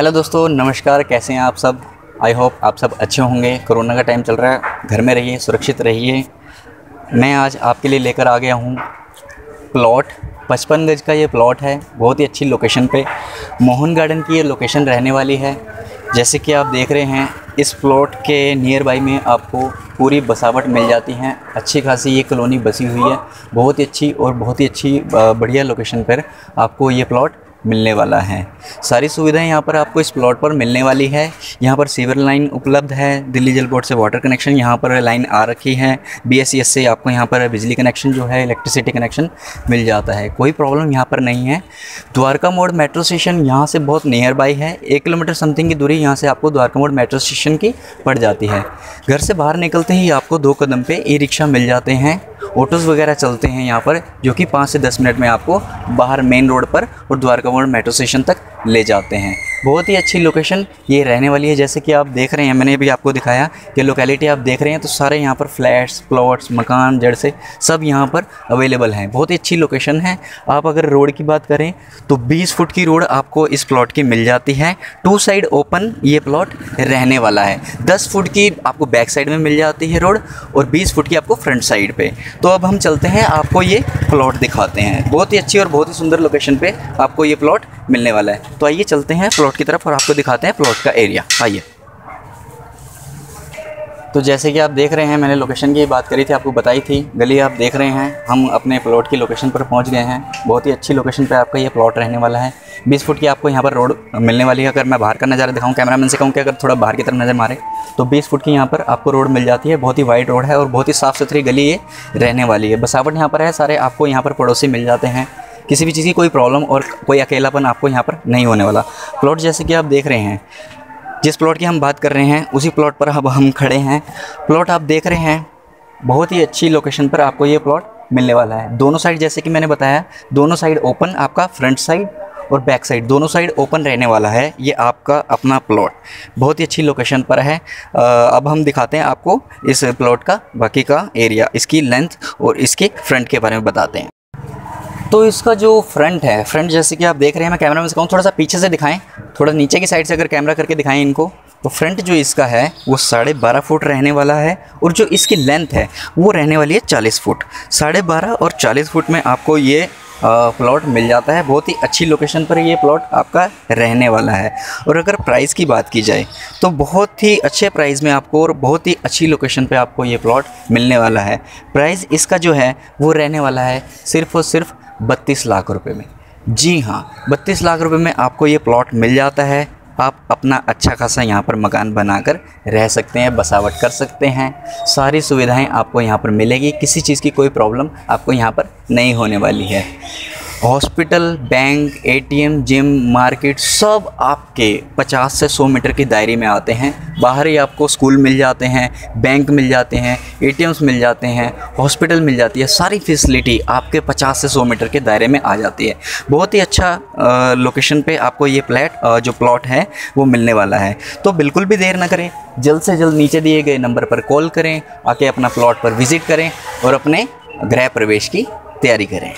Hello दोस्तों, नमस्कार, कैसे हैं आप सब? आई होप आप सब अच्छे होंगे। कोरोना का टाइम चल रहा है, घर में रहिए, सुरक्षित रहिए। मैं आज आपके लिए लेकर आ गया हूँ प्लॉट पचपन गज का ये प्लॉट है, बहुत ही अच्छी लोकेशन पे। मोहन गार्डन की ये लोकेशन रहने वाली है। जैसे कि आप देख रहे हैं, इस प्लॉट के नियर बाई में आपको पूरी बसावट मिल जाती हैं। अच्छी खासी ये कॉलोनी बसी हुई है। बहुत ही अच्छी और बहुत ही अच्छी बढ़िया लोकेशन पर आपको ये प्लॉट मिलने वाला है। सारी सुविधाएँ यहाँ पर आपको इस प्लॉट पर मिलने वाली है। यहाँ पर सीवर लाइन उपलब्ध है। दिल्ली जल बोर्ड से वाटर कनेक्शन यहाँ पर लाइन आ रखी है। बी से आपको यहाँ पर बिजली कनेक्शन जो है इलेक्ट्रिसिटी कनेक्शन मिल जाता है। कोई प्रॉब्लम यहाँ पर नहीं है। द्वारका मोड़ मेट्रो स्टेशन यहाँ से बहुत नियर बाई है। एक किलोमीटर समथिंग की दूरी यहाँ से आपको द्वारका मोड़ मेट्रो स्टेशन की पड़ जाती है। घर से बाहर निकलते ही आपको दो कदम पर ई रिक्शा मिल जाते हैं। ऑटोज़ वगैरह चलते हैं यहाँ पर, जो कि पाँच से दस मिनट में आपको बाहर मेन रोड पर और द्वारका मोड़ मेट्रो स्टेशन तक ले जाते हैं। बहुत ही अच्छी लोकेशन ये रहने वाली है। जैसे कि आप देख रहे हैं, मैंने भी आपको दिखाया कि लोकेलिटी आप देख रहे हैं तो सारे यहाँ पर फ्लैट्स प्लॉट्स मकान, जड़ से सब यहाँ पर अवेलेबल हैं। बहुत ही अच्छी लोकेशन है। आप अगर रोड की बात करें तो 20 फुट की रोड आपको इस प्लॉट की मिल जाती है। टू साइड ओपन ये प्लॉट रहने वाला है। दस फुट की आपको बैक साइड में मिल जाती है रोड और बीस फुट की आपको फ्रंट साइड पर तो अब हम चलते हैं, आपको ये प्लॉट दिखाते हैं। बहुत ही अच्छी और बहुत ही सुंदर लोकेशन पर आपको ये प्लॉट मिलने वाला है। तो आइए चलते हैं प्लॉट की तरफ़ और आपको दिखाते हैं प्लॉट का एरिया। आइए। तो जैसे कि आप देख रहे हैं, मैंने लोकेशन की बात करी थी, आपको बताई थी। गली आप देख रहे हैं, हम अपने प्लॉट की लोकेशन पर पहुँच गए हैं। बहुत ही अच्छी लोकेशन पर आपका ये प्लॉट रहने वाला है। 20 फुट की आपको यहाँ पर रोड मिलने वाली है। अगर मैं बाहर का नज़ारा दिखाऊँ, कैमरामैन से कहूँ कि अगर थोड़ा बाहर की तरफ़ नज़र मारे तो 20 फुट की यहाँ पर आपको रोड मिल जाती है। बहुत ही वाइड रोड है और बहुत ही साफ़ सुथरी गली ये रहने वाली है। बसावट यहाँ पर है, सारे आपको यहाँ पर पड़ोसी मिल जाते हैं। किसी भी चीज़ की कोई प्रॉब्लम और कोई अकेलापन आपको यहाँ पर नहीं होने वाला। प्लॉट जैसे कि आप देख रहे हैं जिस प्लॉट की हम बात कर रहे हैं उसी प्लॉट पर अब हम खड़े हैं। प्लॉट आप देख रहे हैं बहुत ही अच्छी लोकेशन पर आपको ये प्लॉट मिलने वाला है। दोनों साइड जैसे कि मैंने बताया दोनों साइड ओपन आपका फ्रंट साइड और बैक साइड दोनों साइड ओपन रहने वाला है। ये आपका अपना प्लॉट बहुत ही अच्छी लोकेशन पर है। आ, अब हम दिखाते हैं आपको इस प्लॉट का बाकी का एरिया इसकी लेंथ और इसके फ्रंट के बारे में बताते हैं। तो इसका जो फ्रंट है फ्रंट जैसे कि आप देख रहे हैं, मैं कैमरा में से कहूँ थोड़ा सा पीछे से दिखाएँ, थोड़ा नीचे की साइड से अगर कैमरा करके दिखाएँ इनको तो फ्रंट जो इसका है, वो साढ़े बारह फुट रहने वाला है, और जो इसकी लेंथ है, वो रहने वाली है चालीस फुट। साढ़े बारह और चालीस फुट में आपको ये प्लॉट मिल जाता है, बहुत ही अच्छी लोकेशन पर ये प्लॉट आपका रहने वाला है। और अगर प्राइस की बात की जाए तो बहुत ही अच्छे प्राइस में आपको और बहुत ही अच्छी लोकेशन पे आपको ये प्लॉट मिलने वाला है। प्राइस इसका जो है, वो रहने वाला है, सिर्फ़ और सिर्फ़ बत्तीस लाख रुपए में। जी हाँ बत्तीस लाख रुपए में आपको ये प्लॉट मिल जाता है। आप अपना अच्छा खासा यहाँ पर मकान बनाकर रह सकते हैं, बसावट कर सकते हैं। सारी सुविधाएँ आपको यहाँ पर मिलेगी। किसी चीज़ की कोई प्रॉब्लम आपको यहाँ पर नहीं होने वाली है। Hospital bank ATM gym market सब आपके 50 से 100 मीटर की दायरे में आते हैं। बाहर ही आपको स्कूल मिल जाते हैं बैंक मिल जाते हैं एटीएम्स मिल जाते हैं हॉस्पिटल मिल जाती है सारी फैसिलिटी आपके 50 से 100 मीटर के दायरे में आ जाती है। बहुत ही अच्छा आ, लोकेशन पे आपको ये प्लेट जो प्लॉट है वो मिलने वाला है। तो बिल्कुल भी देर ना करें जल्द से जल्द नीचे दिए गए नंबर पर कॉल करें आके अपना प्लॉट पर विज़िट करें और अपने गृह प्रवेश की तैयारी करें।